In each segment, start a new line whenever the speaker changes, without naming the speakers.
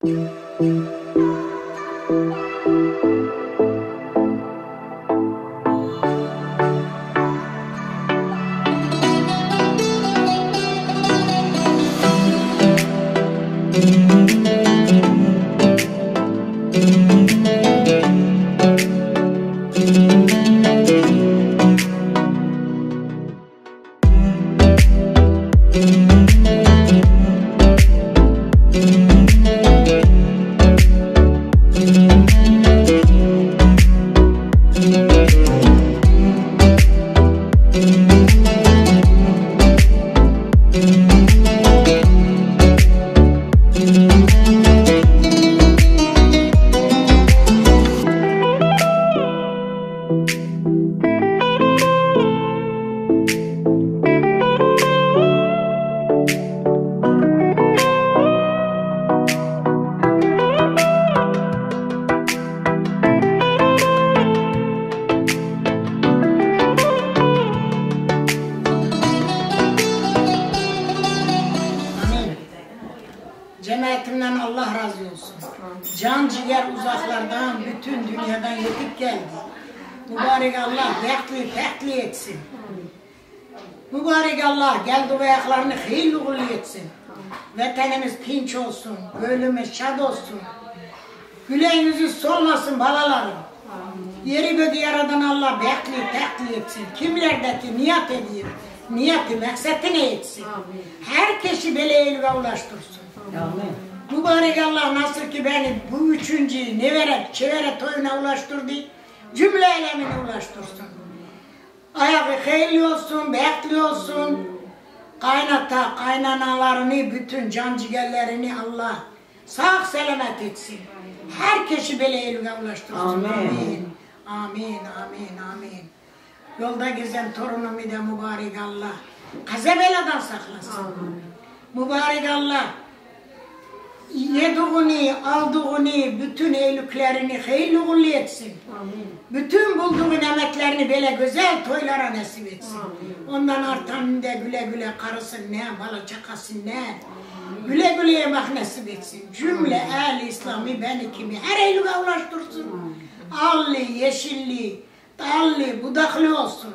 Amin. Şad olsun. Gülen yüzü solmasın balalarım. Yeri göğü yaradan Allah bekli tekli etsin. Kimlerdeki niyet ediyor. Niyeti, maksatı ne etsin. Herkesi böyle elve ulaştırsın. Mübarek Allah nasıl ki beni bu üçüncü nevere, çevere toyuna ulaştırdı. Cümle elemine ulaştırsın. Ayağı hayırlı olsun, bekli olsun. Kaynata, kaynanalarını, bütün can ciğerlerini Allah sağ selamet etsin. Herkesi böyle eline ulaştırsın. Amin. Amin, amin, amin. Yolda gezen torunumu da mübarek Allah. Kaza beladan saklasın. Mübarek Allah. Yediğini, aldığını, bütün iyiliklerini hayırlı uğurlu etsin. Bütün bulduğun emeklerini böyle güzel toylara nasip etsin. Ondan artan da güle güle karısın ne, bala çakasın ne. Güle güle yemek nasip etsin. Cümle ehli İslami beni kimi her eylüge ulaştırsın. Allı, yeşilli, dallı, budaklı olsun.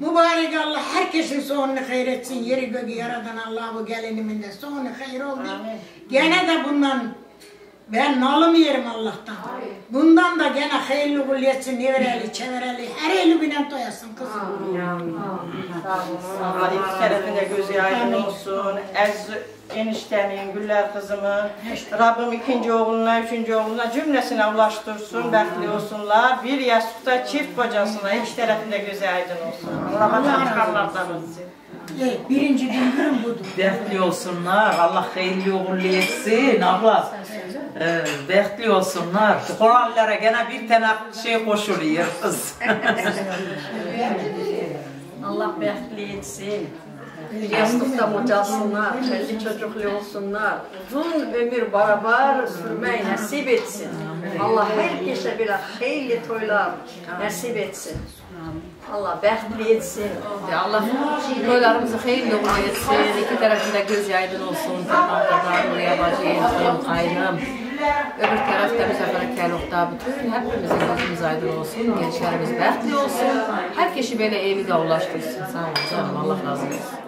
Mübarek Allah herkesin sonunu hayır etsin. Yeri göğü yaradan Allah bu gelinimin de sonu hayır oldu. Gene de bundan ben nalım yerim Allah'tan. Bundan da gene hayırlı kul etsin. Nevreli, çevreli, her eli binen toyasın kızım.
Allah iki tarafında gözü aydın olsun. Ez eniştemin, Güller kızımın, Rabbim ikinci oğluna, üçüncü oğluna cümlesine ulaştırsın, bekli olsunlar. Bir yastıkta çift kocasına, iki tarafında gözü aydın olsun. Allah bakan çıkarlardan olsun.
Evet, birinci gün günüm budur.
Dertli olsunlar. Allah hayırlı uğurlu etsin abla. Ee, dertli olsunlar. Kurallara gene bir tane şey koşuluyor kız.
Allah bekli etsin. Restukda qocalsınlar, xəlli çocuqlu olsunlar. Uzun ömür barabar sürmək nəsib etsin. Allah hər kəsə belə xeyli toylar nəsib etsin. Allah bəxtli etsin.
Allah toylarımızı xeyirli uğurlu etsin. İki tərəfində göz yaydın olsun. Cəmatlar, Riyabacı, Elxim, Aynım. Öbür tərəfdə Müzəffər Kəluqda bütün hepimizin gözümüz aydın olsun. Gençlərimiz bəxtli olsun. Hər kişi belə evi qavlaşdırsın. Sağ olun, sağ olun. Allah razı olsun.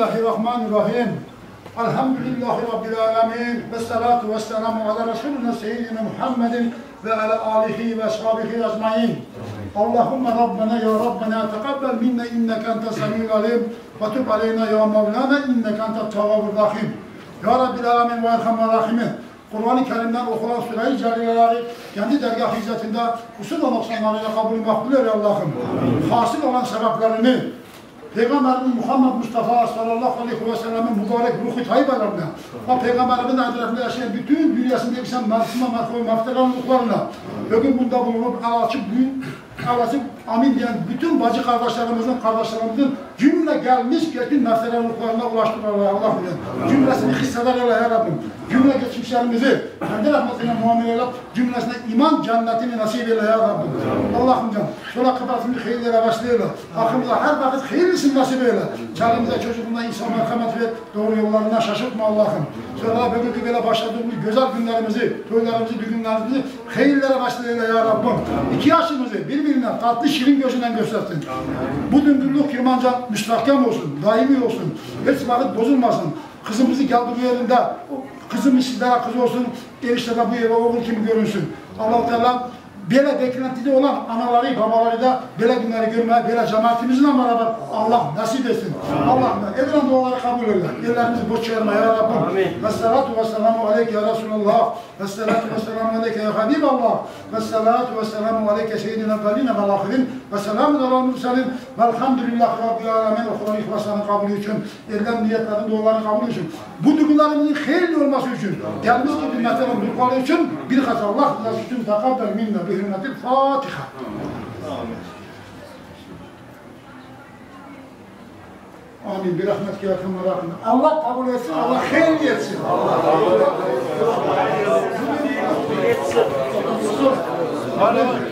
Bismillahirrahmanirrahim. Elhamdülillahi Rabbil alemin. Ve salatu ve selamu ala Resulüne seyyidina Muhammedin ve ala alihi ve ashabihi ecmain. Allahümme Rabbena ya Rabbena tekabbel minne inneke ente semiyul alim ve tub aleyna ya Mevlana inneke ente tevvabur rahim. Ya Rabbil alemin ve erhamar rahimin. Kur'an-ı Kerim'den okunan süre-i celileleri kendi dergah hizmetinde usul ve noksanlarıyla kabul makbul eyle Allah'ım. Hasıl olan sebeplerini Peygamberimiz Muhammed Mustafa sallallahu aleyhi ve sellem'in mübarek ruhu tayyibelerine ve Peygamberimizin adresinde yaşayan bütün dünyasında yaşayan merhuma merhuma mefteran ruhlarına bugün bunda bulunup el açıp gün el açıp amin diyen bütün bacı kardeşlerimizin, kardeşlerimizin cümle gelmiş geçmiş mefteran ruhlarına ulaştırırlar Allah bilir. Cümlesini hissedar eyle ya Rabbim. Cümle geçmişlerimizi kendi rahmetine muamele eyle, cümlesine iman cennetini nasip eyle ya Rabbim. Allah'ım can, şöyle kıbrasını hayırlara başlayla. Hakkımıza her vakit hayırlısını nasip eyle. Çağımıza çocuğuna insan merhamet ver, doğru yollarına şaşırtma Allah'ım. Şöyle bugünkü böyle başladığımız güzel günlerimizi, toylarımızı, düğünlerimizi hayırlara başlayla ya Rabbim. İki yaşımızı birbirine tatlı şirin gözünden göstersin. Bu dündürlük Kirmancan müstahkem olsun, daimi olsun. Hiç vakit bozulmasın. Kızımızı geldi bu yerinde, kızım sizlere kız olsun, eniştede bu eve oğul gibi görünsün. Allah-u Teala böyle beklentide olan anaları, babaları da böyle günleri görmeye, böyle cemaatimizle beraber Allah nasip etsin. Allah edilen duaları kabul eyle. Ellerimizi boş çevirme ya Rabbim.
Amin.
Ve salatu ve selamu aleyke ya Resulallah. Ve salatu ve selamu aleyke ya Habiballah. Ve salatu ve selamu aleyke seyyidina kalina vel ahirin. Ve selamun ala mürselin. Velhamdülillahi Rabbil alemin. Ve Kur'an ihlasını kabul için. Elinden niyetlerin dualarını kabul için. Bu düğünlerimizin hayırlı olması için. Gelmiş gibi meterin rükları için. Bir kez Allah rızası için takabbel minne bi hürmetil Fatiha. Amin. Bir rahmet yakın ve rahmet. Allah kabul etsin, Allah hayırlı etsin.
Ah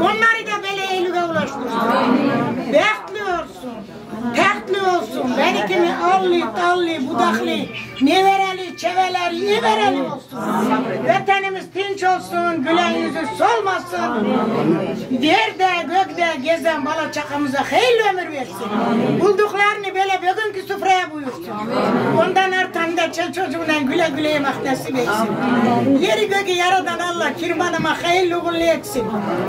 Onları da böyle eylüge ulaştırsın. Bekli olsun. Tekli olsun. Beni kimi allı, tallı, budaklı, nevereli, çeveleri, ivereli olsun. Vatanımız dinç olsun, gülen yüzü solmasın. Yerde, gökte gezen bala çakamıza hayırlı ömür versin. Bulduklarını böyle bugünkü sofraya buyursun. Ondan artan da çel çocuğuna güle güle yemek nasip etsin. Yeri gökü yaradan Allah kirmanıma hayırlı uğurlu etsin.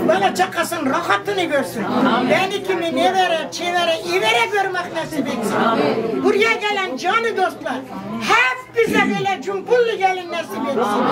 Bana çakasın rahatını görsün. Beni kimi ne vere, çevere, ivere görmek nasip etsin. Buraya gelen canı dostlar hep bize böyle cumpullu gelin nasip etsin.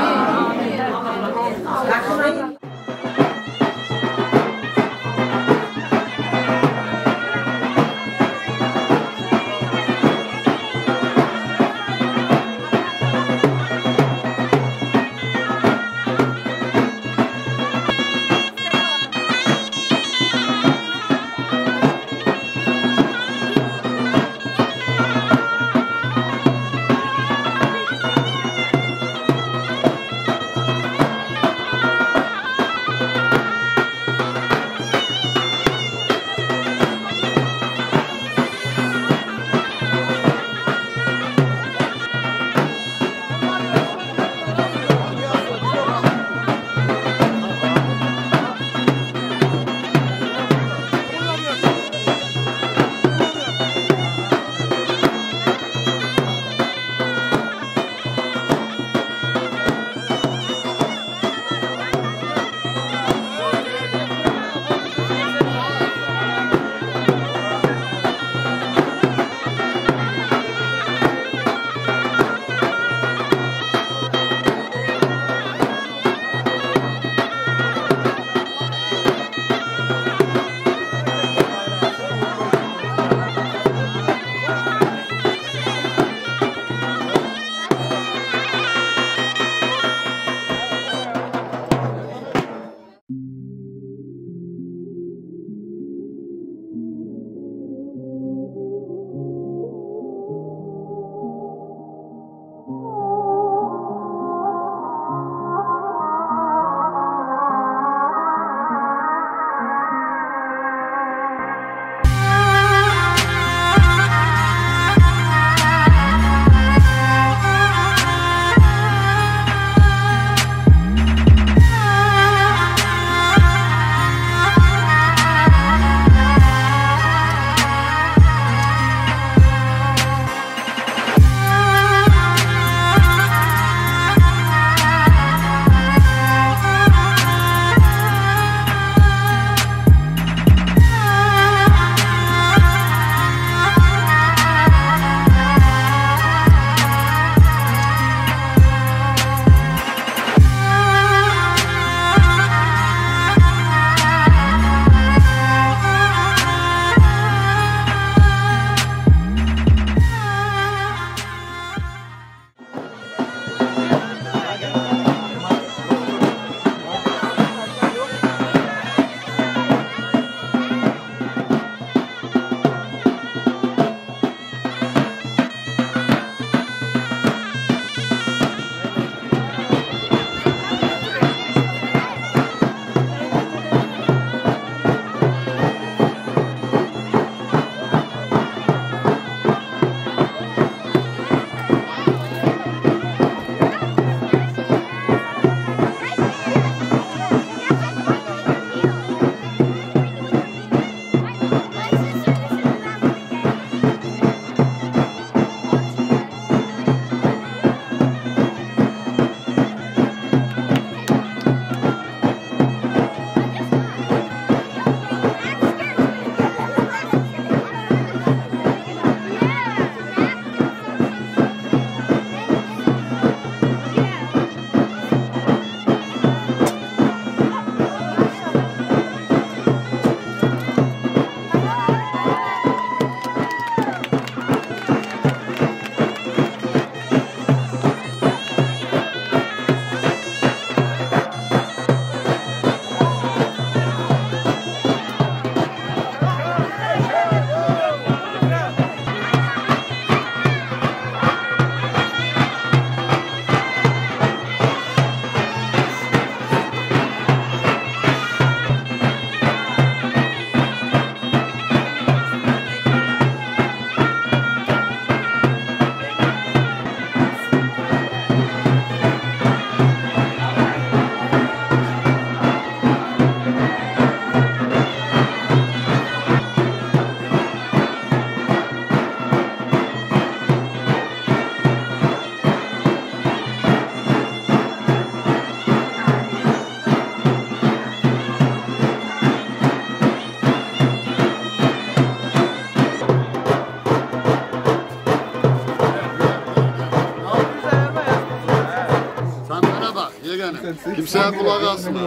Kimseye kulak asma.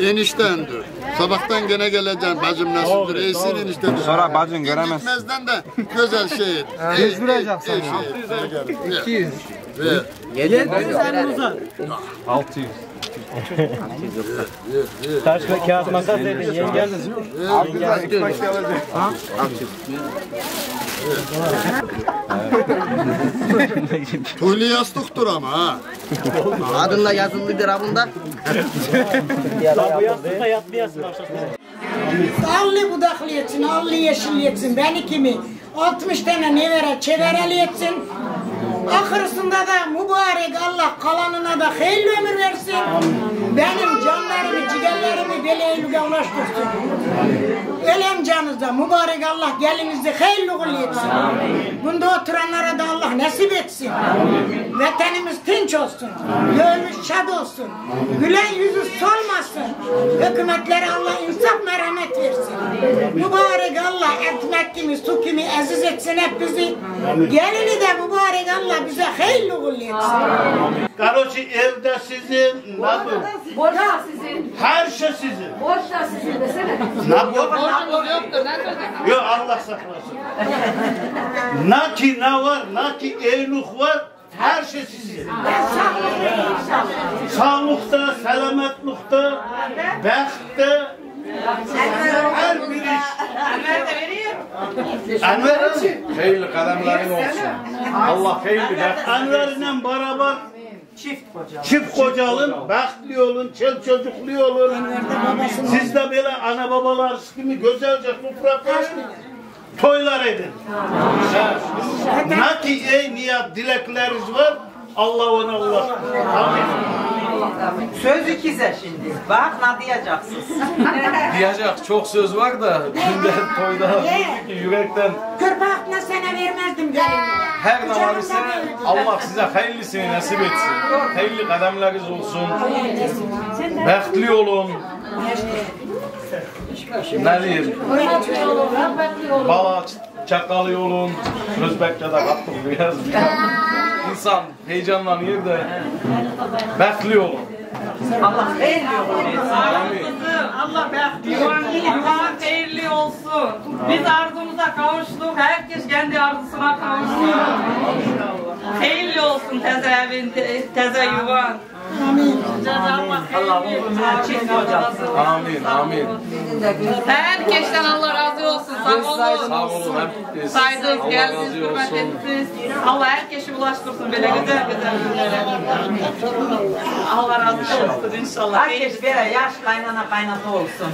Eniştendir. Sabahtan gene geleceğim. Bacım nasıldır? Eysin eniştedir.
Sonra bacın göremez.
Gitmezden de güzel şey.
Yüz vuracak sana.
200.
600.
Taş ve kağıt makas dedin yengen.
Tüylü yastıktır ama ha.
Adınla yazılıdır ha bunda.
Bu yastıkta yatmayasın.
Allı budaklı etsin, allı yeşil etsin, beni kimi 60 tane nevere çevereli etsin. Ahırısında da mübarek Allah kalanına da hayırlı ömür versin. Benim canlarımı, ciğerlerimi beleyle ulaştırsın. Ölem canınızda mübarek Allah gelinizi hayırlı kul etsin. Bunda oturanlara da Allah nasip etsin. Vatanımız tinç olsun. Yolumuz şad olsun. Gülen yüzü solmasın. Hükümetlere Allah insaf merhamet versin. Mübarek Allah ekmek gibi su gibi aziz etsin hep bizi. Gelini de mübarek Allah bize hayırlı kul etsin.
Karoçi evde sizin, nasıl?
Borç da sizin.
Her şey sizin.
Borç da sizin desene.
Ne borcumuz
yoktur.
Yok Allah saklasın. ne ki ne var, ne ki evlilik var, her şey sizin. Sağlıkta, selametlikte, bekte, her bir iş.
Enver de veriyor.
Enver için.
Hayırlı kademlerin olsun. Allah hayırlı dert.
Enver'le beraber
Çift koca.
çift kocalın, bekli olun, çel çocuklu olun. Siz de böyle ana babalar gibi güzelce koyun. Toylar edin. Ne ki ey niyet dilekleriniz var, Allah ona ulaşsın. Amin.
Söz ikize şimdi. Bak ne diyeceksiniz.
Diyecek çok söz var da günde toyda yürekten
Kırbaatına sana vermezdim gelini.
her ne var ise Allah size hayırlısını nasip etsin. Hayırlı kademleriniz olsun. Bekli olun. Ne diyeyim? Bala çakalı olun. Özbekçe'de kattık biraz. İnsan heyecanlanıyor da bekli olun.
Allah hayırlı versin.
Allah yuvan hayırlı olsun. Biz arzumuza kavuştuk. Herkes kendi arzusuna kavuştu. Hayırlı olsun teze evin, te- teze yuvan. Allah
Allah çift kocasın.
Amin, amin.
Herkesten Allah razı olsun. Sağ olun.
Sağ olun hep.
Saydınız, geldiniz, hürmet ettiniz. Allah herkesi ulaştırsın böyle güzel güzel günlere. Allah razı olsun inşallah.
Herkes böyle yaş kaynana kaynata olsun.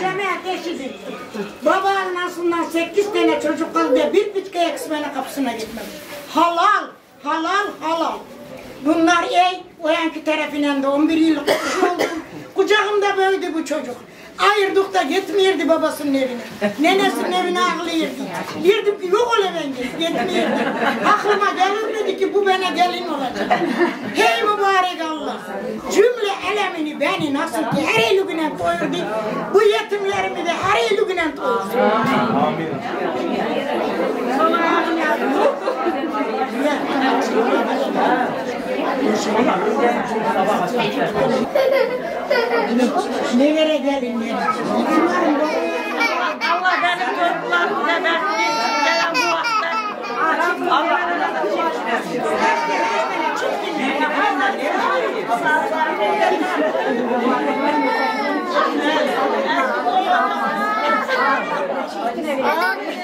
Cemaat eşidir. Baba anasından sekiz tane çocuk kaldı bir bitki eksimene kapısına gitmedi. Halal, halal, halal. Bunlar ey, o yanki tarafından da 11 yıllık kuş oldu. Kucağımda büyüdü bu çocuk. Ayırdık da gitmiyordu babasının evine. Nenesinin evine ağlıyordu. Girdim ki yok öyle ben git, gitmiyordu. Aklıma gelmedi ki bu bana gelin olacak. Hey mübarek Allah. Cümle elemini beni nasıl ki her eli güne doyurdu. Bu yetimlerimi de her eli güne doyursun.
Amin.
Ne vere gelin ne?
Allah benim çocuklarımı da. Gelen bu vakte. Allah
Say your